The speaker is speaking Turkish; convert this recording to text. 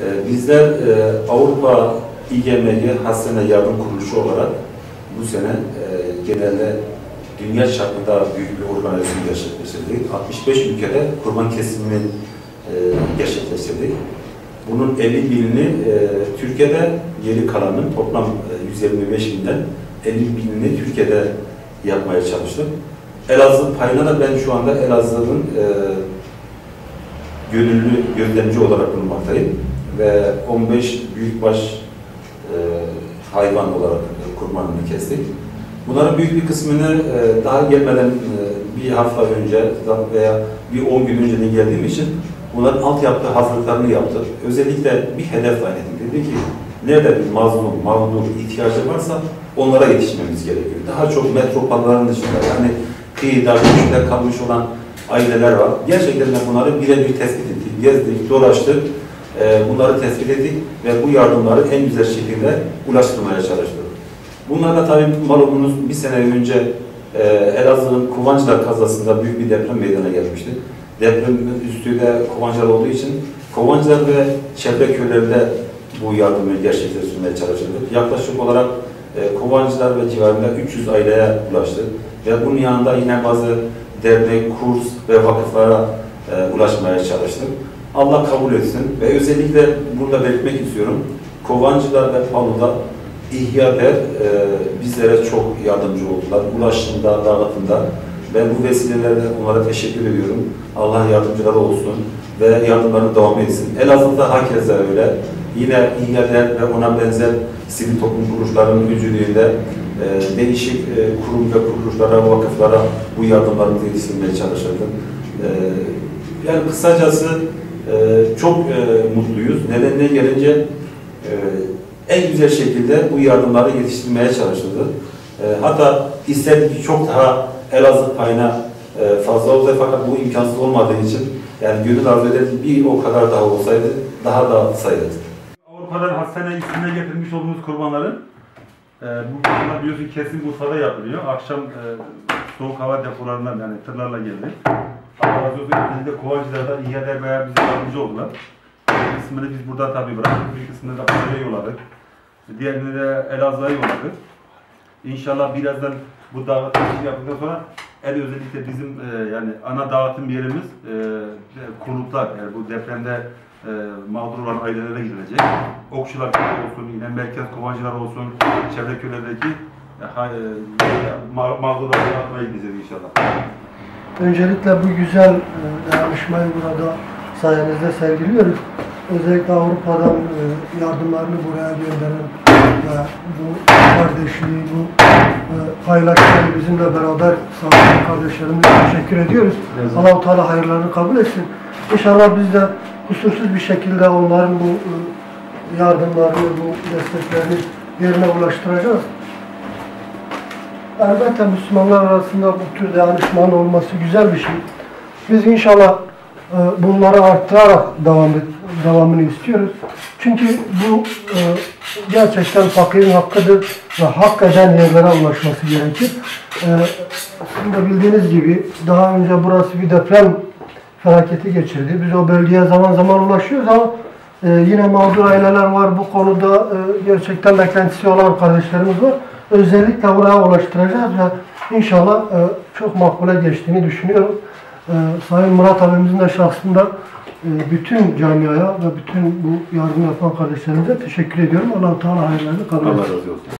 Ee, Bizler e, Avrupa İGMG Hastane Yardım Kuruluşu olarak bu sene e, genelde dünya çapında büyük bir organizasyon gerçekleştirdik. 65 ülkede kurban kesimini e, gerçekleştirdik. Bunun 50 binini Türkiye'de, geri kalanın toplam e, 125 binden 50 binini Türkiye'de yapmaya çalıştım. Elazığ payına da ben şu anda Elazığ'ın e, gönüllü gözlemci olarak bulunmaktayım ve 15 büyükbaş e, hayvan olarak e, kurbanını kestik. Bunların büyük bir kısmını e, daha gelmeden e, bir hafta önce veya bir 10 gün önceden geldiğim için bunların altyapı hazırlıklarını yaptık. Özellikle bir hedef tayin. Dedi ki nerede bir mazlum, mağdur, ihtiyacı varsa onlara yetişmemiz gerekiyor. Daha çok metropollerin dışında yani kıyıda, köşede kalmış olan aileler var. Gerçekten de bunları birebir tespit ettik, gezdik, dolaştık. E, bunları tespit ettik ve bu yardımları en güzel şekilde ulaştırmaya çalıştık. Bunlarla tabii malumunuz bir sene önce e, Elazığ'ın Kovancılar kazasında büyük bir deprem meydana gelmişti. Depremin üstü de Kovancılar olduğu için Kovancılar ve çevre köylerinde bu yardımı gerçekleştirmeye çalıştık. Yaklaşık olarak e, Kovancılar ve civarında 300 aileye ulaştı. Ve bunun yanında yine bazı dernek, kurs ve vakıflara e, ulaşmaya çalıştık. Allah kabul etsin ve özellikle burada belirtmek istiyorum. Kovancılar ve Palu'da İhya Der e, bizlere çok yardımcı oldular. Ulaşımda, dağıtımda. Ben bu vesilelerle onlara teşekkür ediyorum. Allah yardımcıları olsun ve yardımları devam etsin. Elazığ'da hakeza öyle. Yine İhya Der ve ona benzer sivil toplum kuruluşlarının öncülüğünde e, değişik e, kurum ve kuruluşlara, vakıflara bu yardımlarımızı yetiştirmeye çalışırdım. E, yani kısacası çok e, mutluyuz. Nedenine gelince e, en güzel şekilde bu yardımları yetiştirmeye çalışıldı. E, hatta istedik çok daha Elazığ payına fazla olsaydı fakat bu imkansız olmadığı için yani gönül arzu ederdi bir o kadar daha olsaydı daha da sayılırdı. Avrupa'dan hastane üstüne getirmiş olduğumuz kurbanların e, bu kurbanlar biliyorsun kesim Urfa'da yapılıyor. Akşam e, soğuk hava depolarından yani tırlarla geldi. Allah razı olsun özellikle Kovacılar'da İHA'ler bayağı bize yardımcı oldular. Bir kısmını biz burada tabii bıraktık, bir kısmını da Konya'ya yolladık. Diğerini de Elazığ'a yolladık. İnşallah birazdan bu dağıtım işi yaptıktan sonra el özellikle bizim e, yani ana dağıtım yerimiz e, konutlar yani bu depremde e, mağdur olan ailelere gidilecek. Okçular olsun, yine merkez kovancılar olsun, çevre köylerdeki e, e, ma- mağdur atmaya gideceğiz inşallah. Öncelikle bu güzel e, dayanışmayı burada sayenizde sergiliyoruz. Özellikle Avrupa'dan e, yardımlarını buraya gönderen ve bu kardeşliği, bu e, paylaşmayı bizimle beraber sağlayan kardeşlerimize teşekkür ediyoruz. Evet. Allah-u Teala hayırlarını kabul etsin. İnşallah biz de kusursuz bir şekilde onların bu yardımlarını, bu desteklerini yerine ulaştıracağız. Elbette Müslümanlar arasında bu tür dayanışmanın olması güzel bir şey. Biz inşallah e, bunları arttırarak devam et, devamını istiyoruz. Çünkü bu e, gerçekten fakirin hakkıdır ve hak eden yerlere ulaşması gerekir. E, sizin de bildiğiniz gibi daha önce burası bir deprem felaketi geçirdi. Biz o bölgeye zaman zaman ulaşıyoruz ama e, yine mağdur aileler var. Bu konuda e, gerçekten beklentisi olan kardeşlerimiz var. Özellikle buraya ulaştıracağız ve inşallah e, çok makbule geçtiğini düşünüyorum. E, Sayın Murat abimizin de şahsında e, bütün camiaya ve bütün bu yardım yapan kardeşlerimize teşekkür ediyorum. Allah-u Teala hayırlarını kabul Allah etsin. razı olsun.